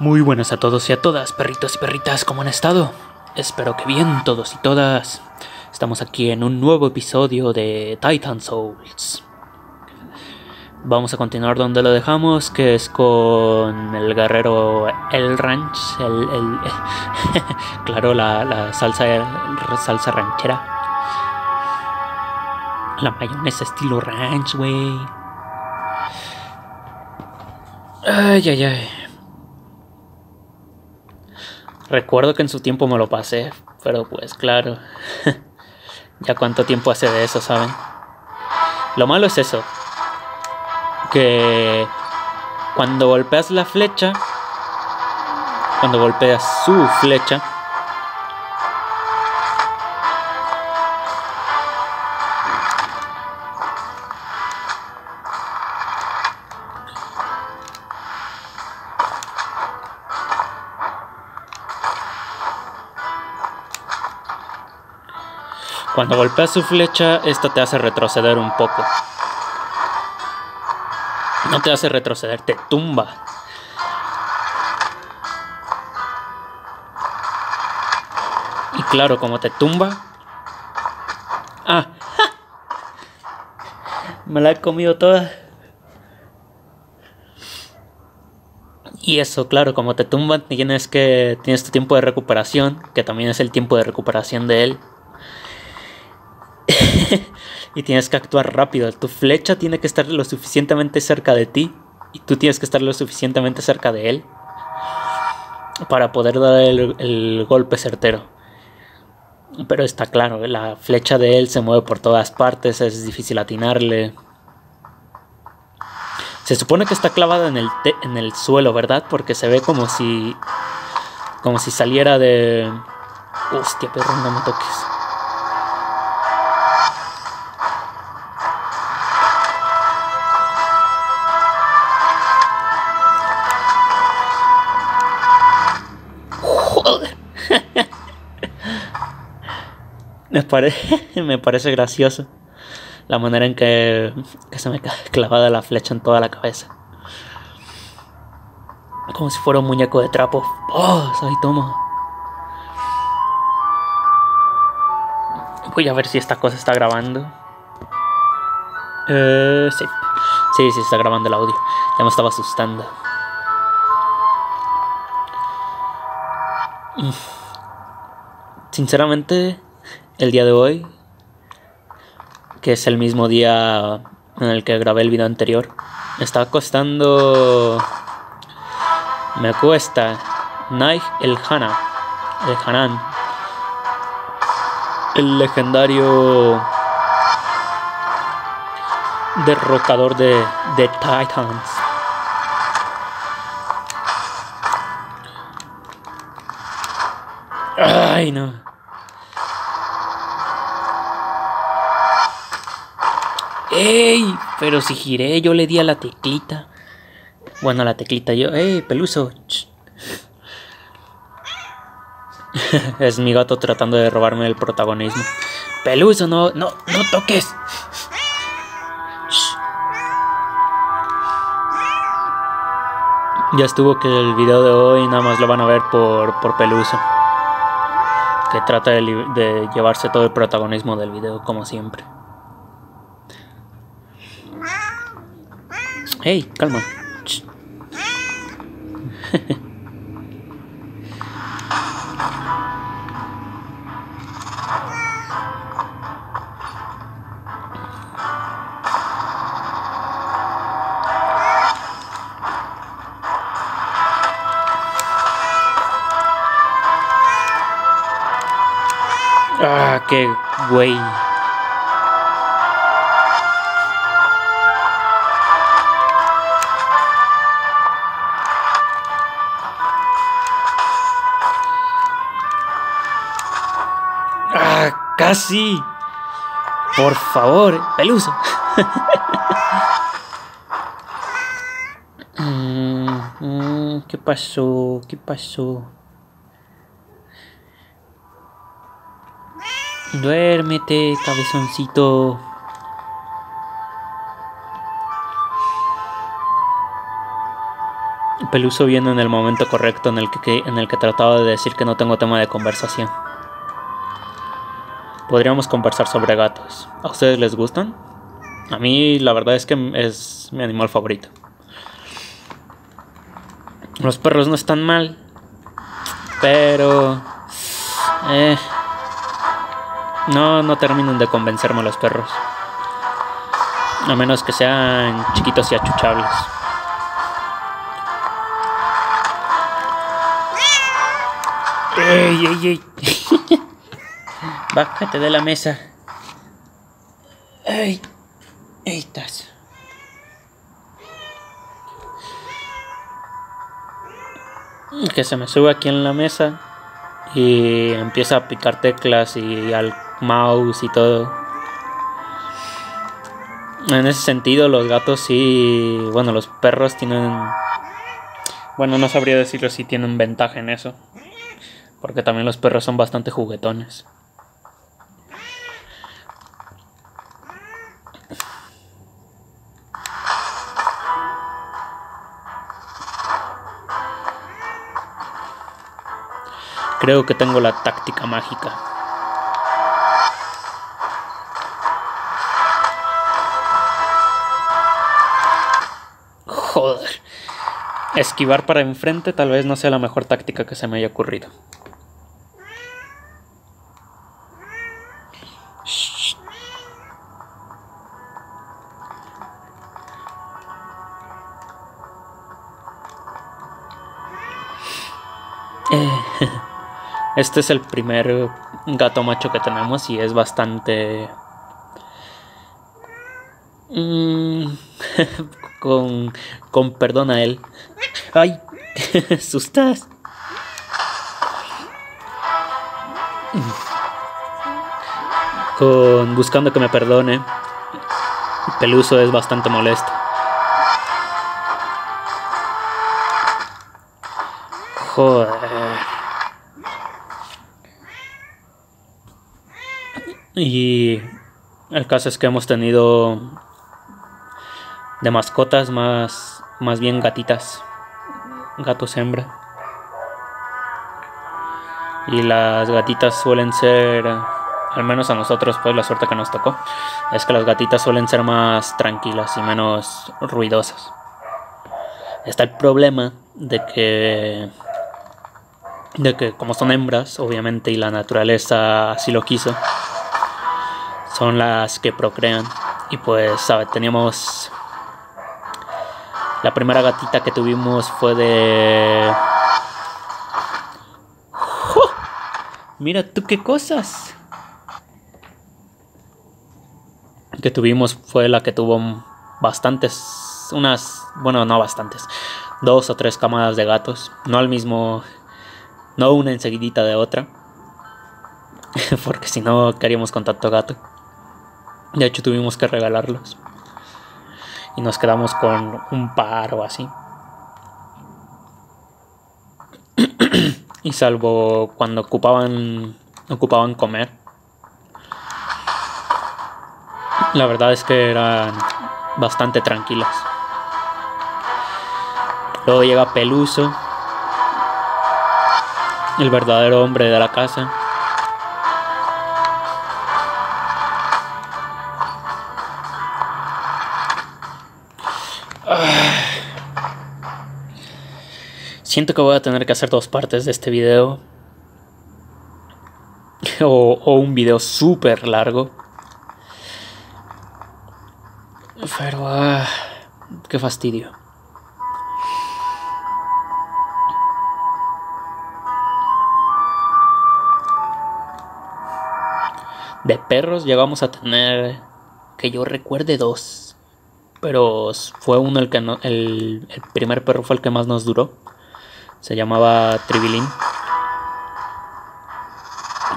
Muy buenas a todos y a todas, perritos y perritas, ¿cómo han estado? Espero que bien todos y todas. Estamos aquí en un nuevo episodio de Titan Souls. Vamos a continuar donde lo dejamos, que es con el guerrero El Ranch, el, claro, la, la salsa, salsa ranchera. La mayonesa estilo ranch, güey. Ay, ay, ay. Recuerdo que en su tiempo me lo pasé, pero pues claro. ya cuánto tiempo hace de eso, ¿saben? Lo malo es eso. Que cuando golpeas la flecha, cuando golpeas su flecha, cuando golpeas su flecha, esto te hace retroceder un poco. No te hace retroceder, te tumba. Y claro, como te tumba. Ah, me la he comido toda. Y eso, claro, como te tumba, tienes que tienes tu tiempo de recuperación, que también es el tiempo de recuperación de él. y tienes que actuar rápido. Tu flecha tiene que estar lo suficientemente cerca de ti y tú tienes que estar lo suficientemente cerca de él para poder dar el, golpe certero. Pero está claro, la flecha de él se mueve por todas partes, es difícil atinarle. Se supone que está clavada en el, en el suelo, ¿verdad? Porque se ve como si. como si saliera de. Hostia, perro, no me toques. me parece gracioso la manera en que, se me clavada la flecha en toda la cabeza. Como si fuera un muñeco de trapo. ¡Oh! Ahí toma. Voy a ver si esta cosa está grabando. Eh, sí. Sí, sí, está grabando el audio. Ya me estaba asustando. Mm. Sinceramente, el día de hoy, que es el mismo día en el que grabé el video anterior, me está costando. Me cuesta Naig el Hana, el Hanan, el legendario derrocador de, de Titans. Ay, no. ¡Ey! Pero si giré, yo le di a la teclita. Bueno, a la teclita yo. ¡Ey, peluso! Es mi gato tratando de robarme el protagonismo. Peluso, no, no, no toques. Ya estuvo que el video de hoy nada más lo van a ver por, por Peluso. Que trata de llevarse todo el protagonismo del video, como siempre. Hey, calma. Ah, qué güey. Ah, casi. Por favor, peluso. Mm, mm, ¿Qué pasó? ¿Qué pasó? Duérmete, cabezoncito. Peluso viene en el momento correcto en el que, en el que trataba de decir que no tengo tema de conversación. Podríamos conversar sobre gatos. ¿A ustedes les gustan? A mí la verdad es que es mi animal favorito. Los perros no están mal, pero... Eh, no, no terminan de convencerme los perros. A menos que sean chiquitos y achuchables. ¡Ey, ey, ey! Bájate de la mesa. ¡Ey! Ahí estás. Que se me sube aquí en la mesa y empieza a picar teclas y al mouse y todo. En ese sentido, los gatos sí. Bueno, los perros tienen. Bueno, no sabría decirlo si tienen ventaja en eso. Porque también los perros son bastante juguetones. Creo que tengo la táctica mágica. Joder. Esquivar para enfrente tal vez no sea la mejor táctica que se me haya ocurrido. Este es el primer gato macho que tenemos y es bastante... Mm, con, con perdón a él. ¡Ay! ¡Sustas! Con buscando que me perdone. Peluso es bastante molesto. Joder. Y el caso es que hemos tenido de mascotas más, más bien gatitas, gatos hembra. Y las gatitas suelen ser, al menos a nosotros, pues la suerte que nos tocó, es que las gatitas suelen ser más tranquilas y menos ruidosas. Está el problema de que de que como son hembras, obviamente, y la naturaleza así lo quiso, son las que procrean. Y pues, ¿sabe? Teníamos... La primera gatita que tuvimos fue de... Mira tú qué cosas. Que tuvimos fue la que tuvo bastantes, unas, bueno, no bastantes, dos o tres camadas de gatos, no al mismo, no una enseguidita de otra, porque si no queríamos con tanto gato. De hecho tuvimos que regalarlos. Y nos quedamos con un par o así. y salvo cuando ocupaban ocupaban comer. La verdad es que eran bastante tranquilas. Luego llega Peluso, el verdadero hombre de la casa. Siento que voy a tener que hacer dos partes de este video. O, un video súper largo. Pero... Ah, qué fastidio. De perros llegamos a tener, que yo recuerde, dos. Pero fue uno el que no, el, el primer perro fue el que más nos duró. Se llamaba Tribilín.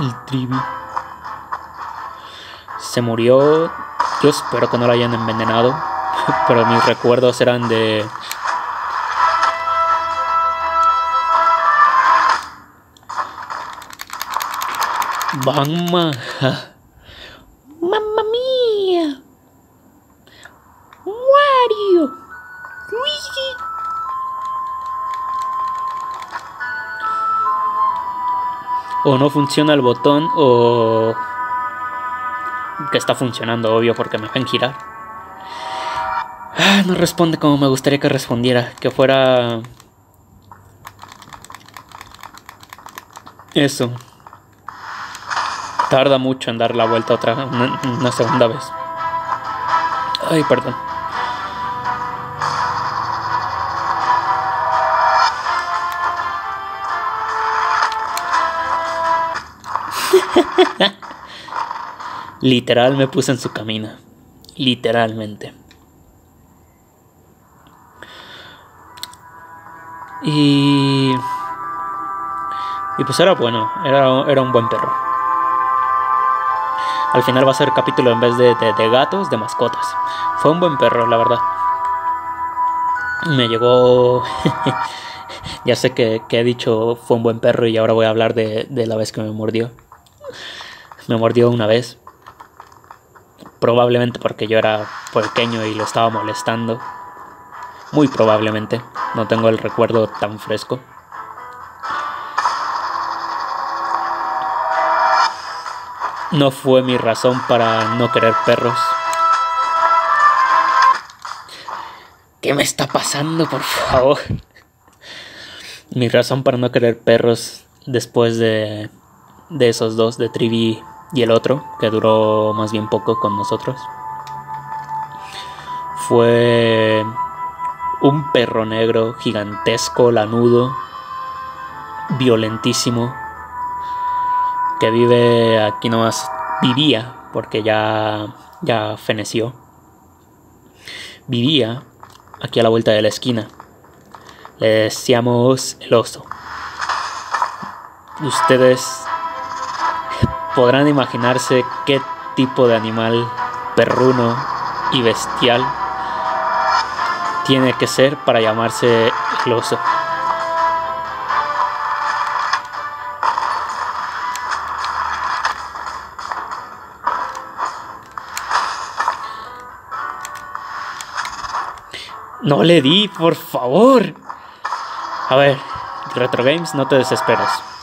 El Trivi. Se murió. Yo espero que no lo hayan envenenado. Pero mis recuerdos eran de. Mamma. O no funciona el botón o que está funcionando, obvio, porque me ven girar. Ah, no responde como me gustaría que respondiera, que fuera eso. Tarda mucho en dar la vuelta otra una segunda vez. Ay, perdón. Literal me puse en su camino. Literalmente. Y... Y pues era bueno, era, era un buen perro. Al final va a ser capítulo en vez de, de, gatos, de mascotas. Fue un buen perro, la verdad. Me llegó... ya sé que, que, he dicho fue un buen perro y ahora voy a hablar de, de la vez que me mordió. Me mordió una vez. Probablemente porque yo era pequeño y lo estaba molestando. Muy probablemente. No tengo el recuerdo tan fresco. No fue mi razón para no querer perros. ¿Qué me está pasando, por favor? Mi razón para no querer perros después de, de esos dos, de Trivi y el otro, que duró más bien poco con nosotros, fue un perro negro gigantesco, lanudo, violentísimo, que vive aquí nomás, vivía, porque ya, ya feneció, vivía aquí a la vuelta de la esquina. Le decíamos el oso. Ustedes podrán imaginarse qué tipo de animal perruno y bestial tiene que ser para llamarse el oso. No le di, por favor. A ver, Retro Games, no te desesperes.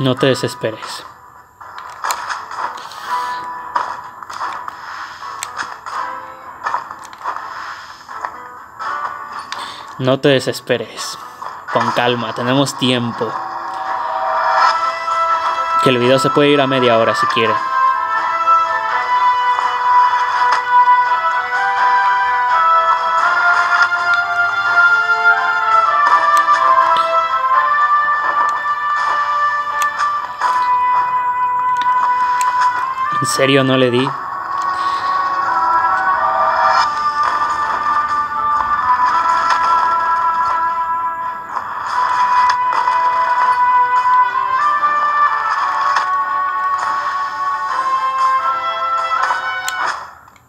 No te desesperes. No te desesperes. Con calma, tenemos tiempo. Que el video se puede ir a media hora si quiere. Serio no le di?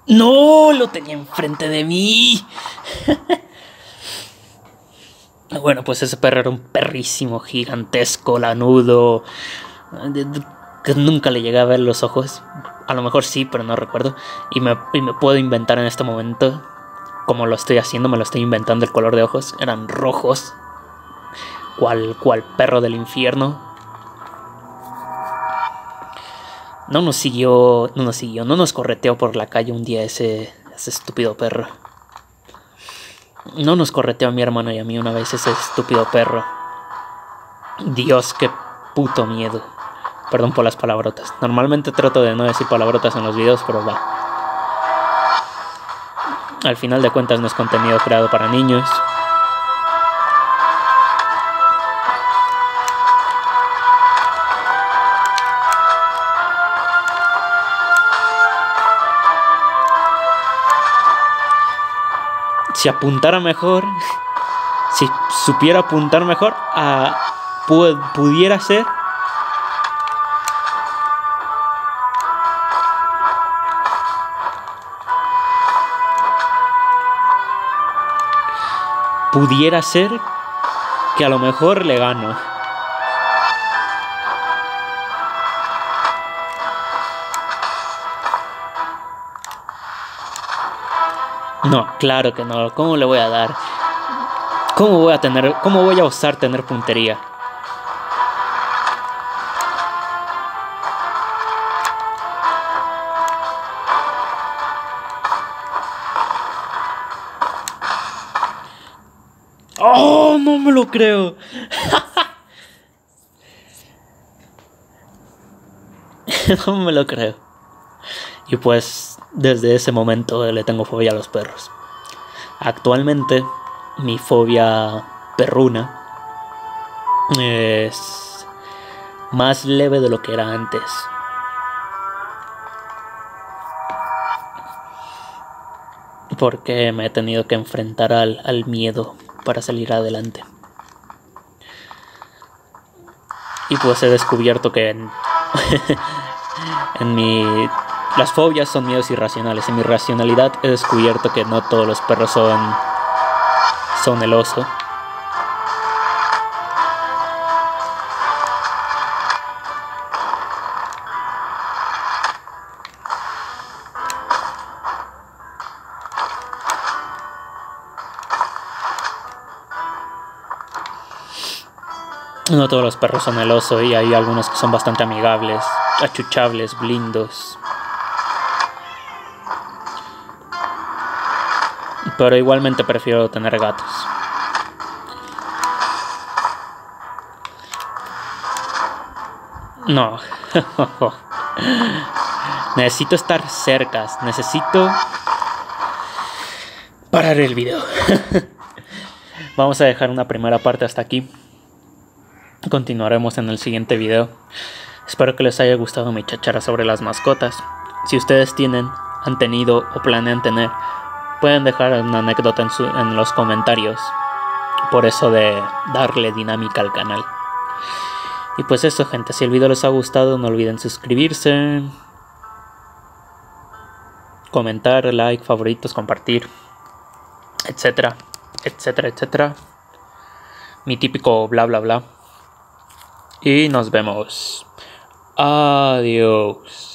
No, lo tenía enfrente de mí. bueno, pues ese perro era un perrísimo, gigantesco, lanudo nunca le llegué a ver los ojos. A lo mejor sí, pero no recuerdo. Y me, puedo inventar en este momento, como lo estoy haciendo, me lo estoy inventando el color de ojos. Eran rojos. Cual, cual perro del infierno. No nos siguió, no nos siguió, no nos correteó por la calle un día ese, ese estúpido perro. No nos correteó a mi hermano y a mí una vez ese estúpido perro. Dios, qué puto miedo. Perdón por las palabrotas. Normalmente trato de no decir palabrotas en los videos, pero va. Al final de cuentas no es contenido creado para niños. Si apuntara mejor, si supiera apuntar mejor, a, pudiera ser pudiera ser que a lo mejor le gano. No, claro que no. ¿Cómo le voy a dar? ¿Cómo voy a tener, cómo voy a osar tener puntería? ¡Oh! No me lo creo. no me lo creo. Y pues desde ese momento le tengo fobia a los perros. Actualmente mi fobia perruna es más leve de lo que era antes. Porque me he tenido que enfrentar al, al miedo para salir adelante. Y pues he descubierto que en, en mi... Las fobias son miedos irracionales. En mi racionalidad he descubierto que no todos los perros son... son el oso. No todos los perros son el oso y hay algunos que son bastante amigables, achuchables, blindos. Pero igualmente prefiero tener gatos. No. necesito estar cerca. Necesito parar el video. Vamos a dejar una primera parte hasta aquí. Continuaremos en el siguiente video. Espero que les haya gustado mi chachara sobre las mascotas. Si ustedes tienen, han tenido o planean tener, pueden dejar una anécdota en, en los comentarios. Por eso de darle dinámica al canal. Y pues eso gente, si el video les ha gustado no olviden suscribirse, comentar, like, favoritos, compartir, etcétera, etcétera, etcétera. Mi típico bla bla bla. Y nos vemos. Adiós.